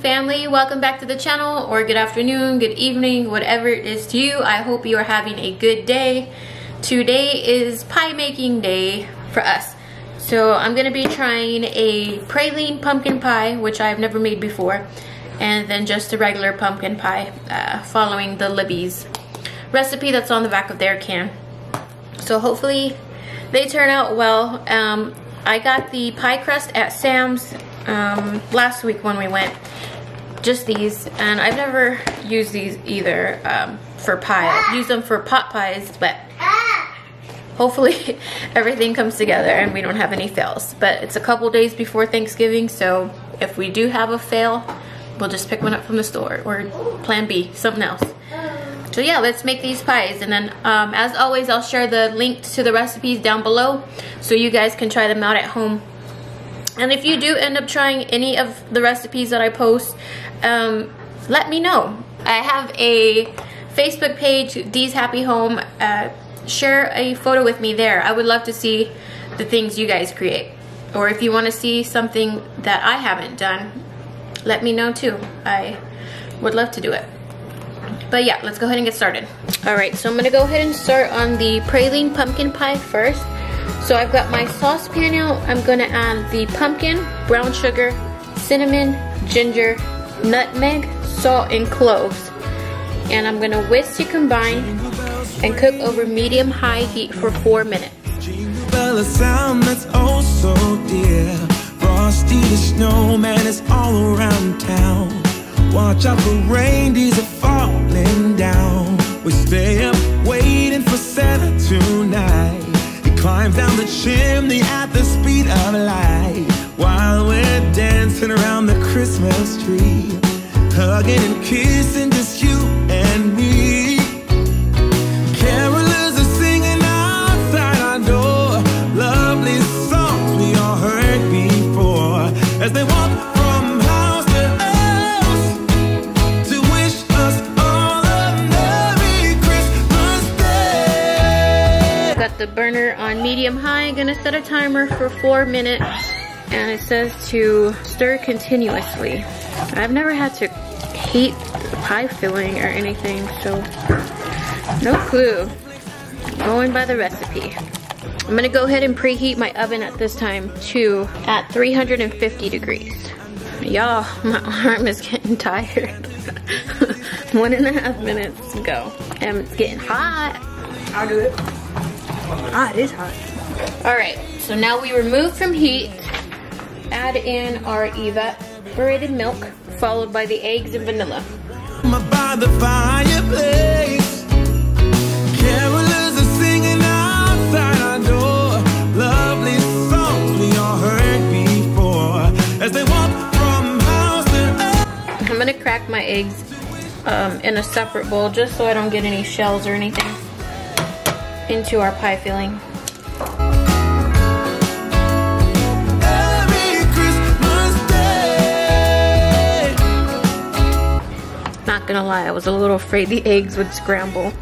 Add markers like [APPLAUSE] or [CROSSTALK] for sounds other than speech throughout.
family. Welcome back to the channel or good afternoon good evening whatever it is to you. I hope you are having a good day. Today is pie making day for us. So i'm gonna be trying a praline pumpkin pie which i've never made before and then just a regular pumpkin pie uh, following the libby's recipe that's on the back of their can. So hopefully they turn out well. Um, i got the pie crust at sam's um, last week when we went. Just these, and I've never used these either um, for pie. Used them for pot pies, but hopefully [LAUGHS] everything comes together and we don't have any fails. But it's a couple days before Thanksgiving, so if we do have a fail, we'll just pick one up from the store or plan B, something else. So yeah, let's make these pies. And then um, as always, I'll share the link to the recipes down below so you guys can try them out at home and if you do end up trying any of the recipes that I post, um, let me know. I have a Facebook page, Dee's Happy Home. Uh, share a photo with me there. I would love to see the things you guys create. Or if you want to see something that I haven't done, let me know too. I would love to do it. But yeah, let's go ahead and get started. All right, so I'm gonna go ahead and start on the praline pumpkin pie first. So I've got my saucepan out. I'm gonna add the pumpkin, brown sugar, cinnamon, ginger, nutmeg, salt, and cloves. And I'm gonna whisk to combine and cook over medium-high heat for four minutes. sound that's oh so dear. Frosty the snowman is all around town. Watch out for reindeers are falling down. We stay up waiting for Santa tonight. Climb down the chimney at the speed of light. While we're dancing around the Christmas tree Hugging and kissing just you medium high. Gonna set a timer for four minutes and it says to stir continuously. I've never had to heat pie filling or anything, so no clue. Going by the recipe. I'm gonna go ahead and preheat my oven at this time to at 350 degrees. Y'all, my [LAUGHS] arm is getting tired. [LAUGHS] One and a half minutes to go. And it's getting hot. I'll do it. Ah, it is hot. All right, so now we remove from heat, add in our evaporated milk, followed by the eggs and vanilla. By the fireplace, carolers are singing outside our door. Lovely songs we all heard before as they walk from house to I'm gonna crack my eggs um, in a separate bowl just so I don't get any shells or anything into our pie filling. Gonna lie, I was a little afraid the eggs would scramble.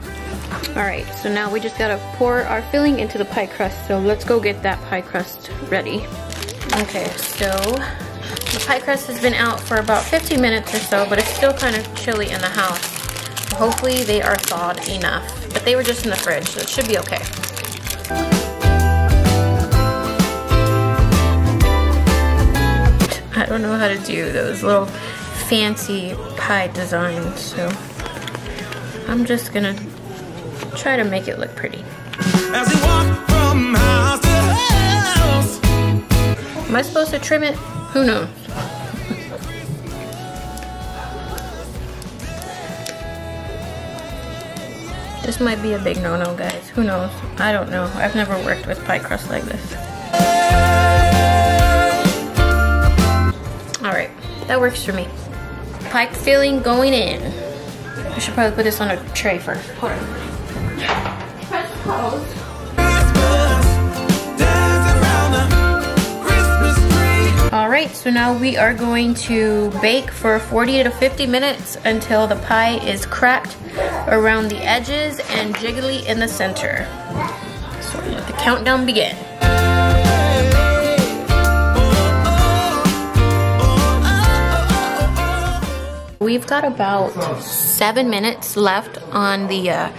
Alright, so now we just gotta pour our filling into the pie crust. So let's go get that pie crust ready. Okay, so the pie crust has been out for about 15 minutes or so, but it's still kind of chilly in the house. Hopefully they are thawed enough. But they were just in the fridge, so it should be okay. I don't know how to do those little fancy pie design, so I'm just gonna try to make it look pretty. Am I supposed to trim it? Who knows? This might be a big no-no, guys. Who knows? I don't know. I've never worked with pie crust like this. Alright, that works for me. Pie filling going in. I should probably put this on a tray first. Hold on. Alright, so now we are going to bake for 40 to 50 minutes until the pie is cracked around the edges and jiggly in the center. So let the countdown begin. We've got about seven minutes left on the uh,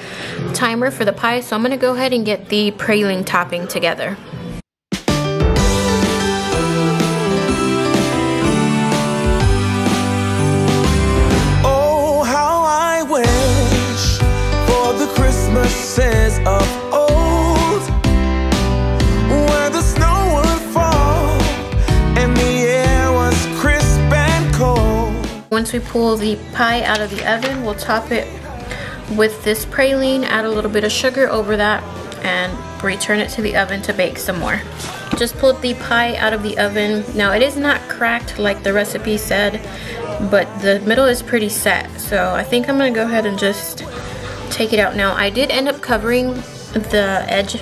timer for the pie, so I'm gonna go ahead and get the praline topping together. We pull the pie out of the oven, we'll top it with this praline, add a little bit of sugar over that, and return it to the oven to bake some more. Just pulled the pie out of the oven. Now it is not cracked like the recipe said, but the middle is pretty set. So I think I'm gonna go ahead and just take it out now. I did end up covering the edge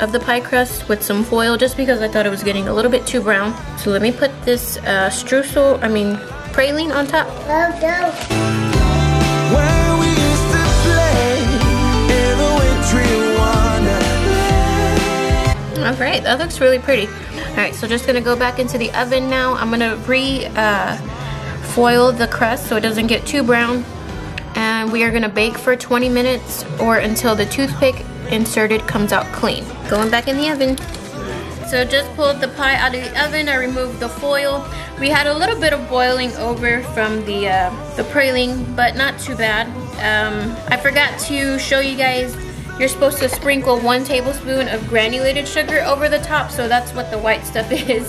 of the pie crust with some foil just because I thought it was getting a little bit too brown. So let me put this uh, streusel, I mean praline on top. Where we used to play in a wintry wonderland. All right, that looks really pretty. All right, so just gonna go back into the oven now. I'm gonna re uh, foil the crust so it doesn't get too brown. And we are gonna bake for 20 minutes or until the toothpick inserted comes out clean. Going back in the oven. So just pulled the pie out of the oven. I removed the foil. We had a little bit of boiling over from the uh, the praline, but not too bad. Um, I forgot to show you guys. You're supposed to sprinkle one tablespoon of granulated sugar over the top, so that's what the white stuff [LAUGHS] is.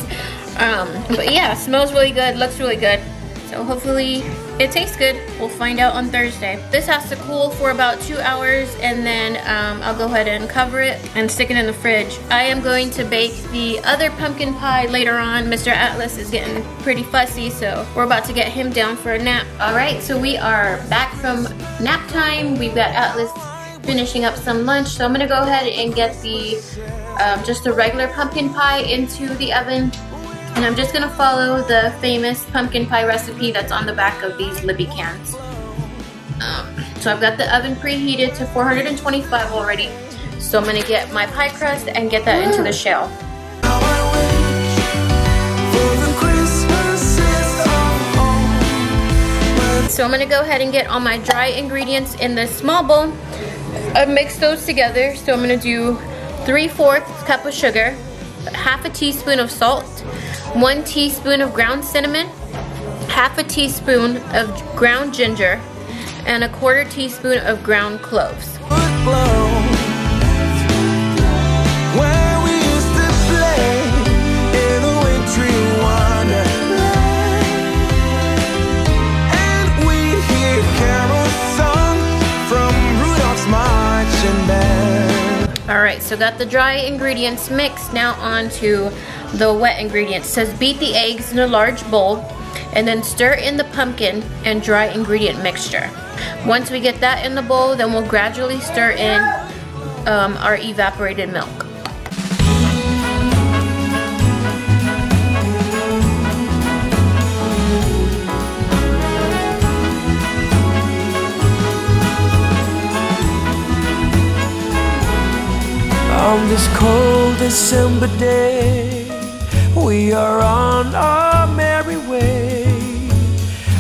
Um, but yeah, smells really good, looks really good. So hopefully it tastes good. We'll find out on Thursday. This has to cool for about two hours and then um, I'll go ahead and cover it and stick it in the fridge. I am going to bake the other pumpkin pie later on. Mr. Atlas is getting pretty fussy so we're about to get him down for a nap. All right, so we are back from nap time. We've got Atlas finishing up some lunch. So I'm gonna go ahead and get the um, just a regular pumpkin pie into the oven and I'm just gonna follow the famous pumpkin pie recipe that's on the back of these Libby cans. Um, so I've got the oven preheated to 425 already. So I'm gonna get my pie crust and get that into the shell. So I'm gonna go ahead and get all my dry ingredients in this small bowl. I've mixed those together. So I'm gonna do 3 fourths cup of sugar, half a teaspoon of salt, one teaspoon of ground cinnamon, half a teaspoon of ground ginger, and a quarter teaspoon of ground cloves. So got the dry ingredients mixed. Now onto the wet ingredients. It says beat the eggs in a large bowl and then stir in the pumpkin and dry ingredient mixture. Once we get that in the bowl, then we'll gradually stir in um, our evaporated milk. On this cold December day, we are on our merry way,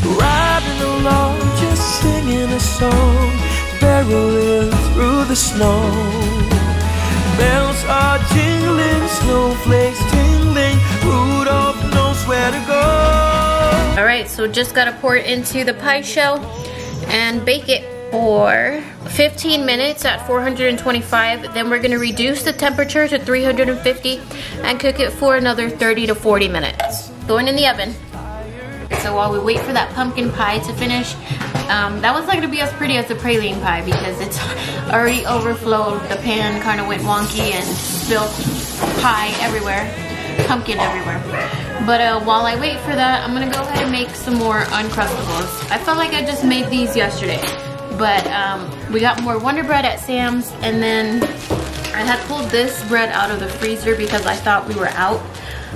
riding along, just singing a song, barreling through the snow. Bells are jingling, snowflakes tingling, Rudolph knows where to go. All right, so just gotta pour it into the pie shell and bake it for 15 minutes at 425. Then we're gonna reduce the temperature to 350 and cook it for another 30 to 40 minutes. Going in the oven. So while we wait for that pumpkin pie to finish, um, that one's not gonna be as pretty as the praline pie because it's [LAUGHS] already overflowed. The pan kind of went wonky and spilled pie everywhere, pumpkin everywhere. But uh, while I wait for that, I'm gonna go ahead and make some more Uncrustables. I felt like I just made these yesterday, but um, we got more Wonder Bread at Sam's and then I had pulled this bread out of the freezer because I thought we were out,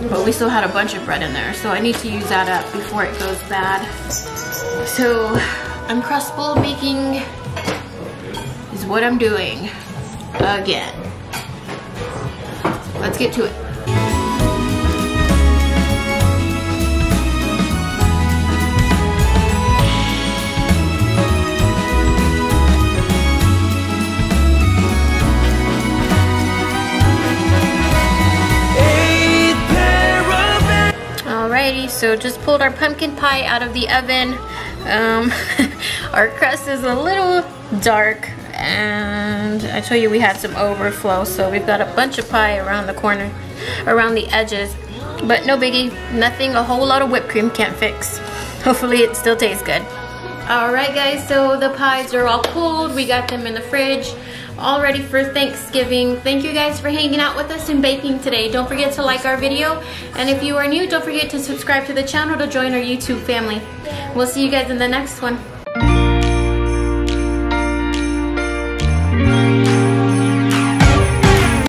but we still had a bunch of bread in there. So I need to use that up before it goes bad. So I'm Uncrustable making is what I'm doing again. Let's get to it. So just pulled our pumpkin pie out of the oven. Um, [LAUGHS] our crust is a little dark and I told you we had some overflow so we've got a bunch of pie around the corner, around the edges. But no biggie, nothing a whole lot of whipped cream can't fix. Hopefully it still tastes good. Alright guys, so the pies are all cooled. We got them in the fridge all ready for Thanksgiving. Thank you guys for hanging out with us and baking today. Don't forget to like our video. And if you are new, don't forget to subscribe to the channel to join our YouTube family. We'll see you guys in the next one.